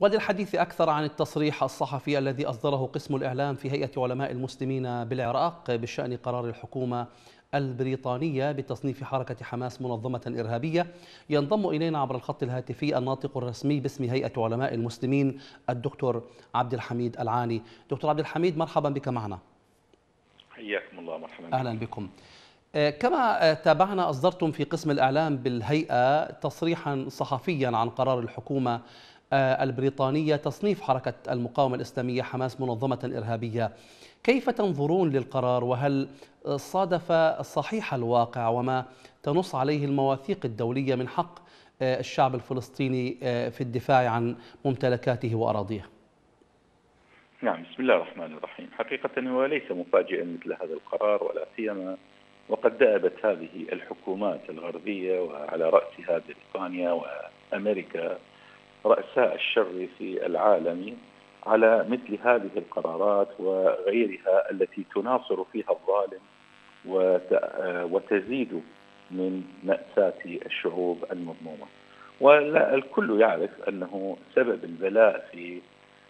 وللحديث أكثر عن التصريح الصحفي الذي أصدره قسم الإعلام في هيئة علماء المسلمين بالعراق بشأن قرار الحكومة البريطانية بتصنيف حركة حماس منظمة إرهابية ينضم إلينا عبر الخط الهاتفي الناطق الرسمي باسم هيئة علماء المسلمين الدكتور عبد الحميد العاني. دكتور عبد الحميد مرحبا بك معنا. حياكم الله مرحبا أهلا بكم. كما تابعنا أصدرتم في قسم الإعلام بالهيئة تصريحا صحفيا عن قرار الحكومة البريطانية تصنيف حركة المقاومة الإسلامية حماس منظمة إرهابية. كيف تنظرون للقرار؟ وهل صادف صحيح الواقع؟ وما تنص عليه المواثيق الدولية من حق الشعب الفلسطيني في الدفاع عن ممتلكاته وأراضيه؟ نعم بسم الله الرحمن الرحيم. حقيقة هو ليس مفاجئا مثل هذا القرار ولا سيما وقد دأبت هذه الحكومات الغربية وعلى رأسها بريطانيا وأمريكا. رؤساء الشر في العالم على مثل هذه القرارات وغيرها التي تناصر فيها الظالم وتزيد من مأساة الشعوب المظلومة والكل يعرف أنه سبب البلاء في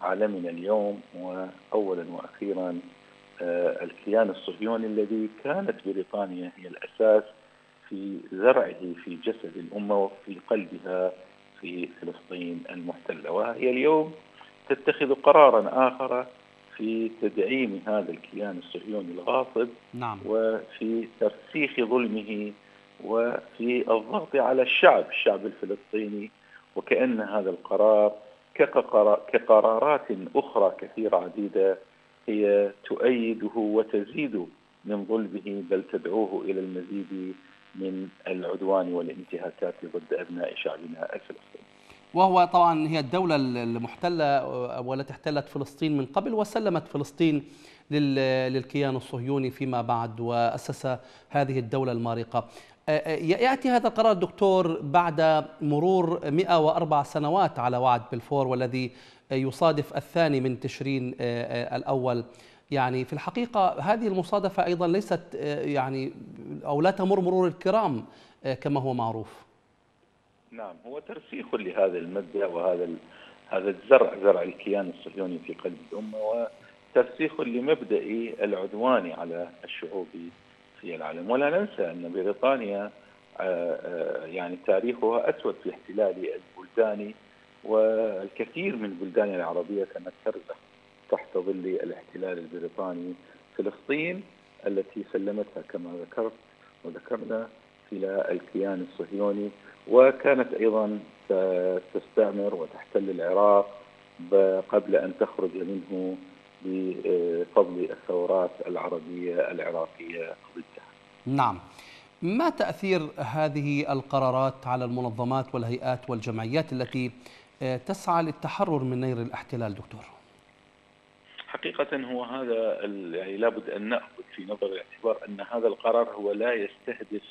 عالمنا اليوم وأولا وأخيرا الكيان الصهيوني الذي كانت بريطانيا هي الأساس في زرعه في جسد الأمة وفي قلبها في فلسطين المحتلة وهي اليوم تتخذ قرارا آخر في تدعيم هذا الكيان الصهيوني الغاصب نعم. وفي ترسيخ ظلمه وفي الضغط على الشعب الشعب الفلسطيني وكأن هذا القرار كقرارات أخرى كثيرة عديدة هي تؤيده وتزيد من ظلمه بل تدعوه إلى المزيد من العدوان والانتهاكات ضد أبناء شعبنا الفلسطيني وهو طبعا هي الدولة المحتلة والتي احتلت فلسطين من قبل وسلمت فلسطين للكيان الصهيوني فيما بعد وأسس هذه الدولة المارقة. يأتي هذا القرار دكتور بعد مرور 104 سنوات على وعد بلفور والذي يصادف الثاني من تشرين الأول. يعني في الحقيقة هذه المصادفة أيضا ليست يعني أو لا تمر مرور الكرام كما هو معروف. نعم هو ترسيخ لهذا المبدأ وهذا هذا الزرع زرع الكيان الصهيوني في قلب الأمة وترسيخ لمبدأ العدوان على الشعوب في العالم. ولا ننسى أن بريطانيا يعني تاريخها أسود في احتلال البلدان والكثير من البلدان العربية كانت ترزح تحت ظل الاحتلال البريطاني فلسطين التي سلمتها كما ذكرت وذكرنا. إلى الكيان الصهيوني وكانت أيضا تستعمر وتحتل العراق قبل أن تخرج منه بفضل الثورات العربية العراقية ضدها نعم ما تأثير هذه القرارات على المنظمات والهيئات والجمعيات التي تسعى للتحرر من نير الاحتلال دكتور؟ حقيقة هو هذا يعني لابد أن نأخذ في نظر الاعتبار أن هذا القرار هو لا يستهدف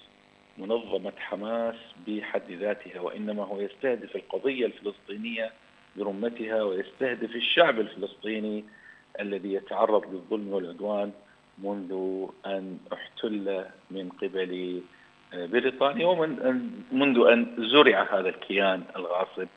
منظمة حماس بحد ذاتها وإنما هو يستهدف القضية الفلسطينية برمتها ويستهدف الشعب الفلسطيني الذي يتعرض للظلم والعدوان منذ أن احتل من قبل بريطانيا ومن أن منذ أن زرع هذا الكيان الغاصب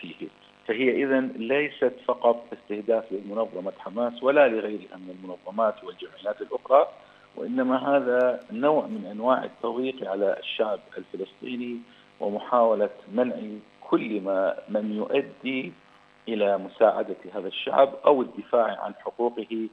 فيه. فهي إذا ليست فقط استهداف لمنظمة حماس ولا لغيرها من المنظمات والجمعيات الأخرى وإنما هذا نوع من أنواع التضييق على الشعب الفلسطيني ومحاولة منع كل ما من يؤدي إلى مساعدة هذا الشعب أو الدفاع عن حقوقه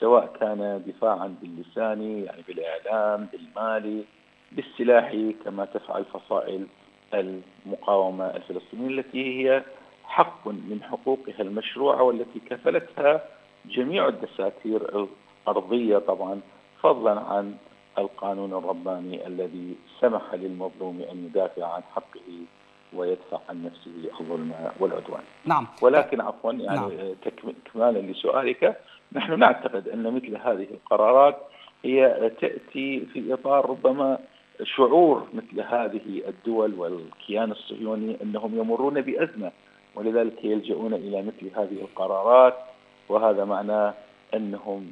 سواء كان دفاعا باللسان يعني بالإعلام بالمال بالسلاح كما تفعل فصائل المقاومة الفلسطينية التي هي حق من حقوقها المشروعة والتي كفلتها جميع الدساتير الأرضية طبعا. فضلا عن القانون الرباني الذي سمح للمظلوم أن يدافع عن حقه ويدفع عن نفسه الظلم والعدوان نعم ولكن عفوا يعني نعم. إكمالا لسؤالك نحن نعتقد أن مثل هذه القرارات هي تأتي في إطار ربما شعور مثل هذه الدول والكيان الصهيوني أنهم يمرون بأزمة ولذلك يلجؤون إلى مثل هذه القرارات وهذا معناه أنهم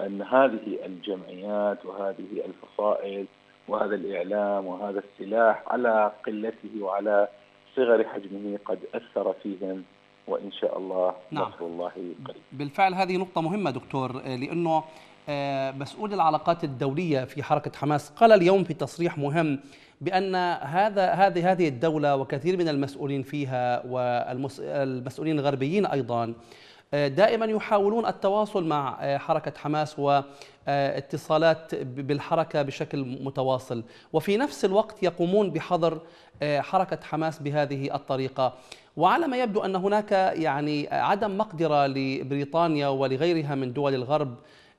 أن هذه الجمعيات وهذه الفصائل وهذا الإعلام وهذا السلاح على قلته وعلى صغر حجمه قد أثر فيهم وإن شاء الله نعم. نصر الله قريب بالفعل هذه نقطة مهمة دكتور لأنه مسؤول العلاقات الدولية في حركة حماس قال اليوم في تصريح مهم بأن هذا هذه هذه الدولة وكثير من المسؤولين فيها والمسؤولين الغربيين أيضا دائما يحاولون التواصل مع حركة حماس واتصالات بالحركة بشكل متواصل. وفي نفس الوقت يقومون بحظر حركة حماس بهذه الطريقة. وعلى ما يبدو أن هناك يعني عدم مقدرة لبريطانيا ولغيرها من دول الغرب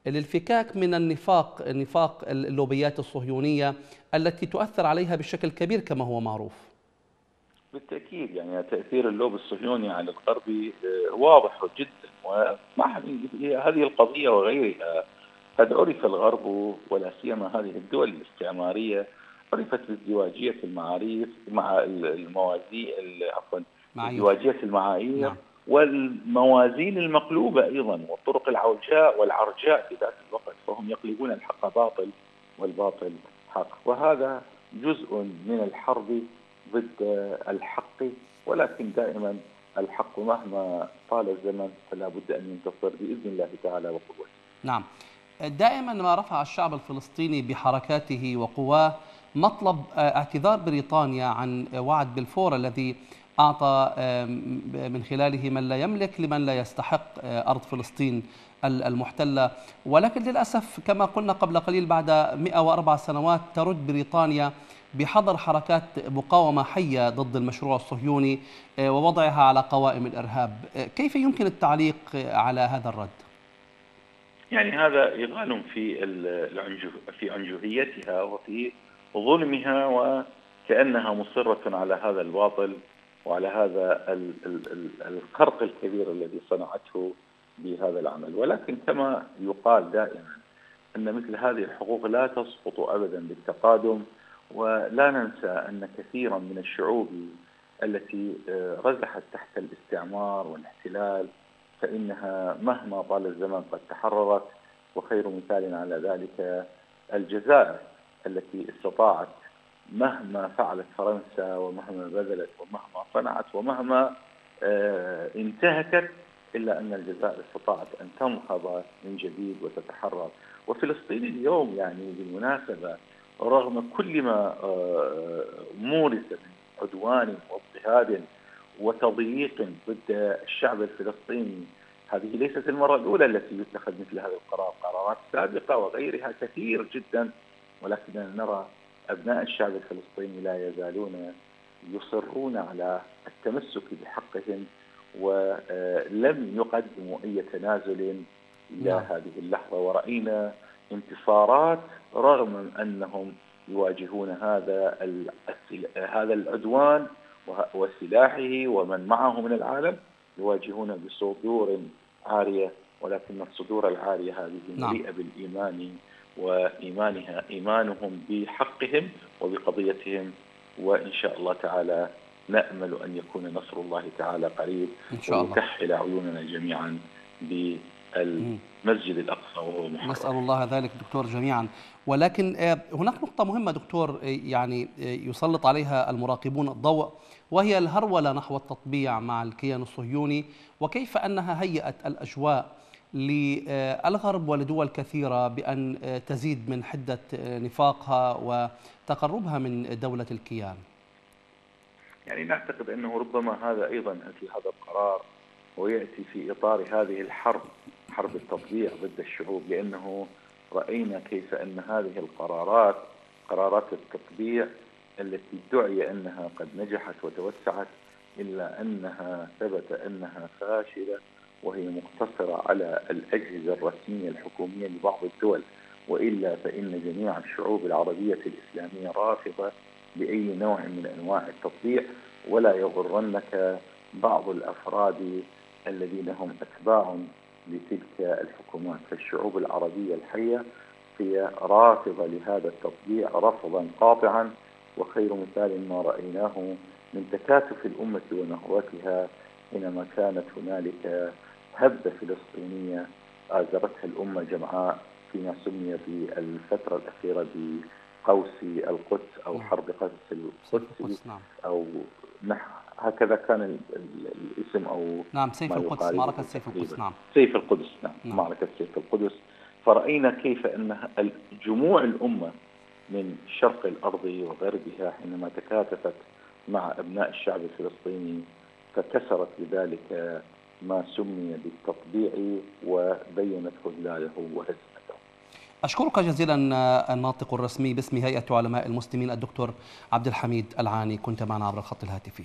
للفكاك من النفاق نفاق اللوبيات الصهيونية التي تؤثر عليها بشكل كبير كما هو معروف. بالتأكيد يعني تأثير اللوب الصهيوني على الغربي واضح جدا ومع هذه القضية وغيرها. قد عرف الغرب ولا سيما هذه الدول الاستعمارية عرفت بازدواجيه المعاريف مع الموازين عفوا ازدواجيه المعايير نعم. والموازين المقلوبة أيضا والطرق العوجاء والعرجاء في ذات الوقت فهم يقلبون الحق باطل والباطل حق. وهذا جزء من الحرب ضد الحق ولكن دائما الحق مهما طال الزمن فلا بد أن ينتصر بإذن الله تعالى وقوته. نعم. دائما ما رفع الشعب الفلسطيني بحركاته وقواه مطلب اعتذار بريطانيا عن وعد بلفور الذي أعطى من خلاله من لا يملك لمن لا يستحق أرض فلسطين المحتلة. ولكن للأسف كما قلنا قبل قليل بعد 104 سنوات ترد بريطانيا بحظر حركات مقاومة حية ضد المشروع الصهيوني ووضعها على قوائم الإرهاب، كيف يمكن التعليق على هذا الرد؟ يعني هذا يغال في في عنجهيتها وفي ظلمها وكأنها مصرة على هذا الباطل. وعلى هذا الخرق الكبير الذي صنعته بهذا العمل. ولكن كما يقال دائما أن مثل هذه الحقوق لا تسقط ابدا بالتقادم ولا ننسى أن كثيرا من الشعوب التي رزحت تحت الاستعمار والاحتلال فإنها مهما طال الزمن قد تحررت وخير مثال على ذلك الجزائر التي استطاعت مهما فعلت فرنسا ومهما بذلت ومهما صنعت ومهما انتهكت إلا أن الجزائر استطاعت أن تنهض من جديد وتتحرر. وفلسطين اليوم يعني بالمناسبة رغم كل ما مورس من عدوان واضطهاد وتضييق ضد الشعب الفلسطيني هذه ليست المرة الأولى التي يتخذ مثل هذا القرار. قرارات سابقة وغيرها كثير جدا ولكننا نرى أبناء الشعب الفلسطيني لا يزالون يصرون على التمسك بحقهم ولم يقدموا أي تنازل إلى هذه اللحظة. ورأينا انتصارات رغم أنهم يواجهون هذا هذا العدوان وسلاحه ومن معه من العالم يواجهون بصدور عارية ولكن الصدور العارية هذه مليئة بالإيمان وايمانها إيمانهم بحقهم وبقضيتهم وإن شاء الله تعالى نأمل أن يكون نصر الله تعالى قريب إن شاء الله. ويكحل عيوننا جميعا بالمسجد الأقصى وهو محرر نسأل الله ذلك دكتور جميعا ولكن هناك نقطة مهمة دكتور يعني يسلط عليها المراقبون الضوء وهي الهرولة نحو التطبيع مع الكيان الصهيوني وكيف أنها هيئت الأجواء للغرب ولدول كثيرة بأن تزيد من حدة نفاقها وتقربها من دولة الكيان. يعني نعتقد أنه ربما هذا أيضا مثل هذا القرار ويأتي في إطار هذه الحرب حرب التطبيع ضد الشعوب لأنه رأينا كيف أن هذه القرارات قرارات التطبيع التي ادعي أنها قد نجحت وتوسعت إلا أنها ثبت أنها فاشلة وهي مقتصرة على الأجهزة الرسمية الحكومية لبعض الدول. وإلا فإن جميع الشعوب العربية الإسلامية رافضة لأي نوع من أنواع التطبيع ولا يغرنك بعض الأفراد الذين هم أتباع لتلك الحكومات. فالشعوب العربية الحية هي رافضة لهذا التطبيع رفضا قاطعا. وخير مثال ما رأيناه من تكاتف الأمة ونهضتها حينما كانت هنالك هبه فلسطينية آزرتها الأمة جمعاء فيما سمي في الفترة الأخيرة بقوس القدس أو حرب قدس القدس أو هكذا كان الاسم أو نعم سيف القدس معركة سيف القدس نعم. سيف القدس نعم, نعم. معركة سيف القدس. فرأينا كيف أن جموع الأمة من شرق الأرض وغربها حينما تكاتفت مع أبناء الشعب الفلسطيني فكسرت بذلك ما سمي بالتطبيع وبينت خذلانه وهزيمته. أشكرك جزيلا الناطق الرسمي باسم هيئة علماء المسلمين الدكتور عبد الحميد العاني كنت معنا عبر الخط الهاتفي.